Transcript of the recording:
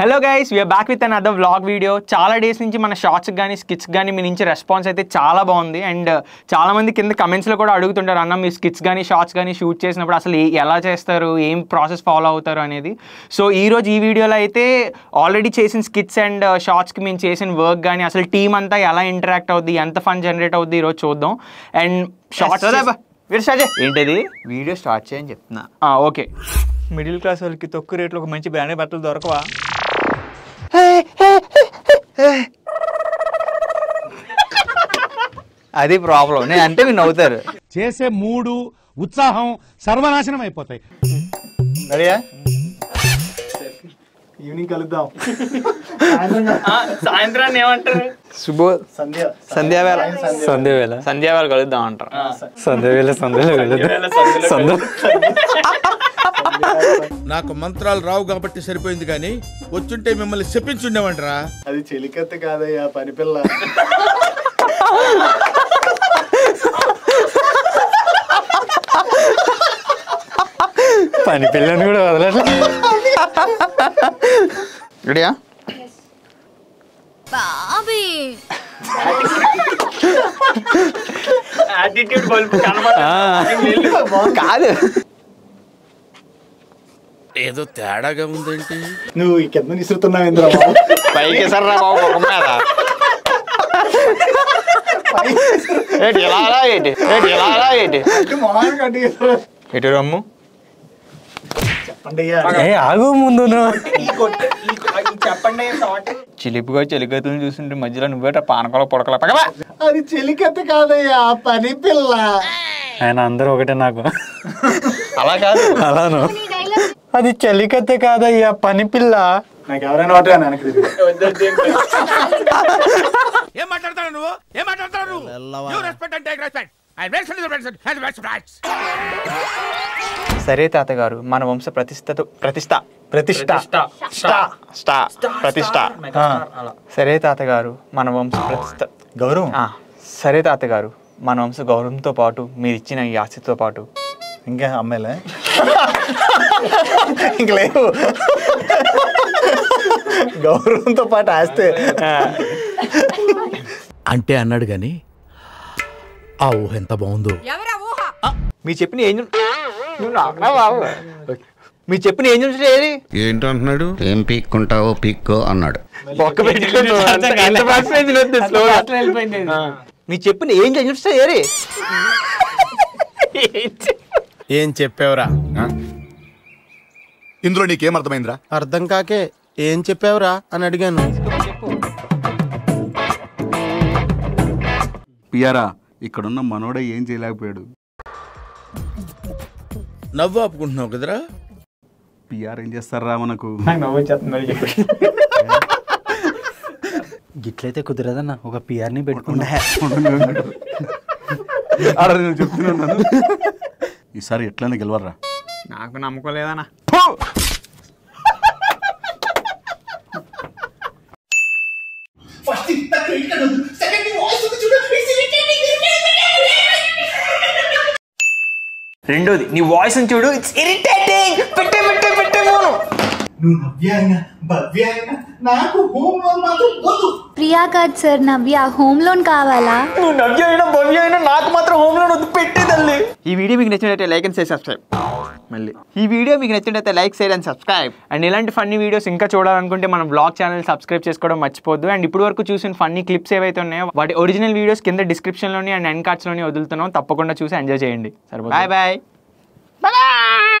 Hello guys we're back with another vlog video చాలా days నుంచి మన షార్ట్స్ కానీ స్కిట్స్ కానీ మీ నుంచి రెస్పాన్స్ అయితే చాలా బాగుంది. అండ్ చాలా మంది కింద కమెంట్స్లో కూడా అడుగుతుంటారు అన్న మీ స్కిట్స్ కానీ షార్ట్స్ కానీ షూట్ చేసినప్పుడు అసలు ఏ- ఎలా చేస్తారు? ఏం ప్రాసెస్ ఫాలో అవుతారు? అనేది. సో ఈ రోజు ఈ వీడియోలో అయితే ఆల్రెడీ చేసిన స్కిట్స్ అండ్ షార్ట్స్కి మేము చేసిన వర్క్ కానీ అసలు టీం అంతా ఎలా ఇంటరాక్ట్ అవుద్ది? ఎంత ఫన్ జనరేట్ అవుద్ది? ఈరోజు చూద్దాం. అండ్ షార్ట్స్ ఏంటిది? వీడియో స్టార్ట్ చేయని చెప్తున్నా. ఓకే మిడిల్ క్లాస్ వాళ్ళకి తక్కువ రేట్లో ఒక మంచి బ్రాండెడ్ బట్టలు దొరకవా? అది ప్రాబ్లం నేను అంటే మీరు నవ్వుతారు. చేసే మూడు ఉత్సాహం సర్వనాశనం అయిపోతాయి. రెడీయా? ఈవినింగ్ కలుద్దాం. సాయంత్రాన్ని ఏమంటారు? శుభో సంధ్య. సంధ్యావేళ. సంధ్య వేళ సంధ్యావేళ. కలుద్దాం అంటారు. సంధ్య వేళ సంధ్యలో సంధ్య నాకు మంత్రాలు రావు కాబట్టి సరిపోయింది కానీ వచ్చుంటే మిమ్మల్ని చెప్పించుండేవంటరా అది చెలికత్త కాదయ్యా పని పిల్ల పని పిల్లని కూడా వదలట్లే. రెడీయా? బాబీ. కాదు. ఏదో తేడాగా ఉందేంటి? నువ్వు ఈ కింద నిసురుతున్నావు ఇంద్ర పైకి బాబు మీద. ఏంటి ఏంటి? ఏంటి ఏంటి? కట్టి ఎటు రమ్ము? ఏ ఆగు ముందు నువ్వు. చెప్పండి చిలిపిగా చెలికతులను చూస్తుంటే మధ్యలో నువ్వేట పానకాల పొడకల పగవా అది చెలికత్త కాదయ్యా పని పిల్ల. ఆయన అందరూ ఒకటే నాకు. అలా కాదు. అలాను అది చలికత్తే కాదయ్యా పని పిల్ల నాకు ఎవరైనా ఒకటే వెనక్కి తిరిగి ఏం మాట్లాడతాడు నువ్వు? ఏం మాట్లాడతాడు. సరే తాతగారు మన వంశ ప్రతిష్టతో ప్రతిష్ట. ప్రతిష్ట. ప్రతిష్ట. సరే తాతగారు మన వంశ ప్రతిష్ట గౌరవం. సరే తాతగారు మన వంశ గౌరవంతో పాటు మీరు ఇచ్చిన ఈ ఆస్తితో పాటు. ఇంకా అమ్మాయిలే? ఇంక లేవు. గౌరవంతో పాటు ఆస్తే. అంటే అన్నాడు గాని ఆ ఊహ ఎంత బాగుందో. మీరు చెప్పిన ఏం మీరు చెప్పిన ఏం చూసి ఏది ఏంటంటున్నాడు? ఏం పీక్కుంటావో పీక్కో అన్నాడు. మీరు చెప్పిన ఏం చూస్తే ఏది ఏం చెప్పావురా? ఇందులో నీకేం అర్థమైందిరా? అర్థం కాకే ఏం చెప్పావురా అని అడిగాను. పియారా ఇక్కడున్న మనోడే ఏం చేయలేకపోయాడు. నవ్వు ఆపుకుంటున్నావు కదరా? పిఆర్ ఏం చేస్తారా మనకు? గిట్లయితే కుదరదన్న ఒక పిఆర్ని పెట్టుకుంటా. నేను చెప్తున్నాను ఈసారి ఎట్లయినా గెలవర్రా నాకు నమ్మకం లేదన్నా. రెండోది నీ వాయిస్ చూడు. ఇట్స్ ఇరిటేటింగ్ పెట్టే పెట్టే పెట్టే ఫోను నువ్వు నవ్య అయినా భవ్య అయినా నాకు హోమ్ లోన్ మాత్రం వద్దు. ప్రియా కాదు సార్ నవ్య హోమ్ లోన్ కావాలా? నువ్వు నవ్య అయినా భవ్య అయినా నాకు మాత్రం హోమ్ లోన్ వద్దు పెట్టే తల్లి. ఈ వీడియో మీకు నచ్చినట్లయితే లైక్ అండ్ షేర్ సబ్స్క్రైబ్ మళ్ళీ. ఈ వీడియో మీకు నచ్చినట్లయితే like share and subscribe and ఇలాంటి ఫన్నీ వీడియోస్ ఇంకా చూడాలనుకుంటే మన బ్లాగ్ ఛానల్ సబ్స్క్రైబ్ చేసుకోవడం మర్చిపోద్దు అండ్ ఇప్పుడు వరకు చూసిన ఫన్నీ క్లిప్స్ ఏవైతే ఉన్నాయో వాటి ఒరిజినల్ వీడియోస్ కింద డిస్క్రిప్షన్లోని అండ్ ఎండ్ కార్డ్స్లోని వదులుతున్నాం. తప్పకుండా చూసి ఎంజాయ్ చేయండి. సరే బాయ్ బాయ్